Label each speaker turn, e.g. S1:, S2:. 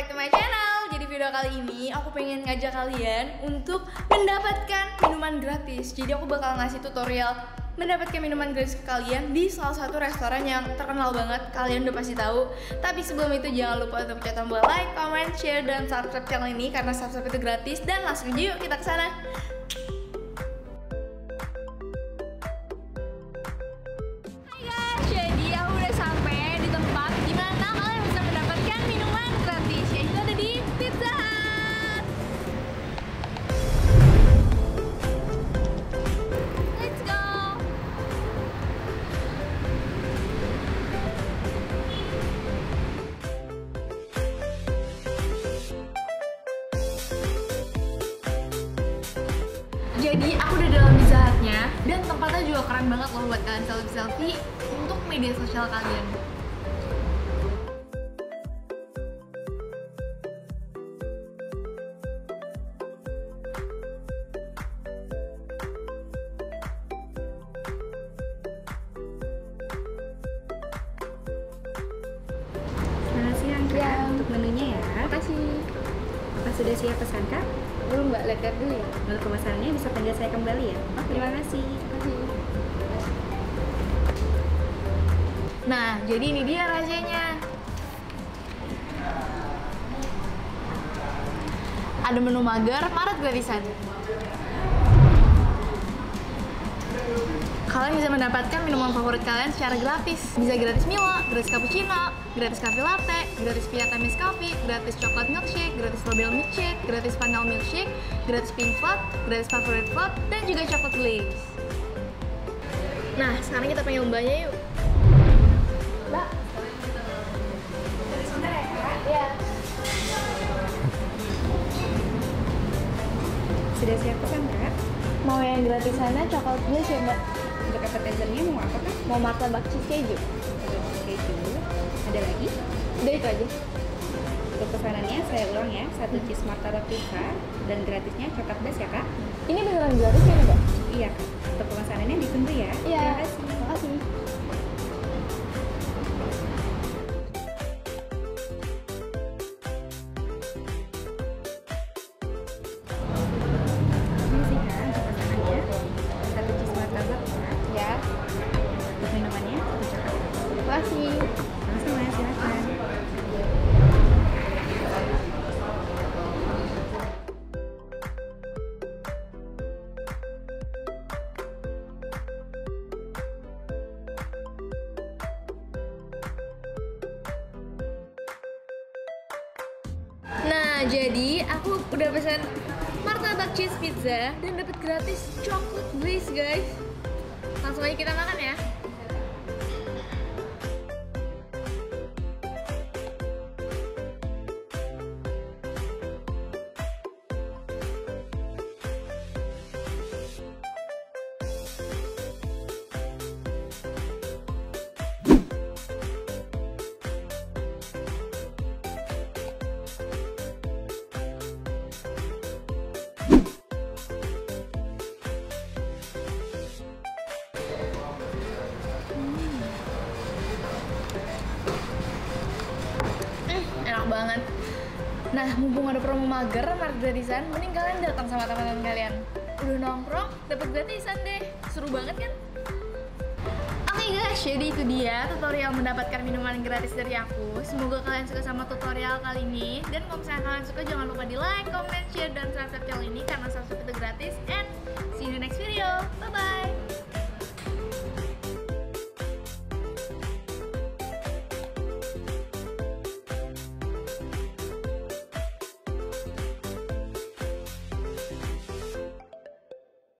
S1: back to my channel. Jadi video kali ini aku pengen ngajak kalian untuk mendapatkan minuman gratis. Jadi aku bakal ngasih tutorial mendapatkan minuman gratis ke kalian di salah satu restoran yang terkenal banget. Kalian udah pasti tahu. Tapi sebelum itu jangan lupa untuk pencet tombol like, comment, share, dan subscribe channel ini karena subscribe itu gratis. Dan langsung aja yuk kita ke Jadi aku udah dalam Pizza Hut-nya dan tempatnya juga keren banget loh buat kalian selfie-selfie untuk media sosial kalian.
S2: Siang kak,
S1: Ya.
S2: untuk menunya ya.
S1: Makasih.
S2: Apa sudah siap pesan kak?
S1: Belum mbak, lihat dulu ya.
S2: Lalu pemesanannya bisa panggil saya kembali ya.
S1: Oke.
S2: Terima kasih.
S1: Nah, jadi ini dia rajanya. Ada menu mager, Maret gratisan. Kalian bisa mendapatkan minuman favorit kalian secara gratis. Bisa gratis Milo, gratis cappuccino, gratis cafe latte, gratis Vietnamese coffee, gratis coklat milkshake, gratis strawberry milkshake, gratis vanilla milkshake, gratis pink float, gratis favorite float, dan juga coklat glaze. Nah, sekarang kita pengen mbaknya yuk. Mbak. Ya? Iya.
S2: Sudah siap pesan kak?
S1: Mau yang gratisannya coklat glaze ya, Mbak?
S2: Untuk appetizernya mau apa kak?
S1: Mau martabak cheese keju?
S2: Ada keju. Ada lagi?
S1: Udah itu aja.
S2: Untuk pesanannya saya ulang ya. Satu cheese martabak pizza dan gratisnya coklat base ya kak?
S1: Ini beneran gratis ya, Mbak?
S2: Iya kak. Untuk pemesanannya ditunggu ya.
S1: Iya.
S2: Terima kasih.
S1: Nah, jadi aku udah pesan martabak cheese pizza dan dapat gratis coklat glaze, guys. Langsung aja kita makan ya. Banget. Nah, mumpung ada promo mager, market gratisan, mending kalian datang sama teman-teman kalian. Udah nongkrong, dapat gratisan deh. Seru banget kan? Oke guys, jadi itu dia tutorial mendapatkan minuman gratis dari aku. Semoga kalian suka sama tutorial kali ini. Dan kalau misalnya kalian suka, jangan lupa di like, comment, share, dan subscribe channel ini karena subscribe itu gratis. And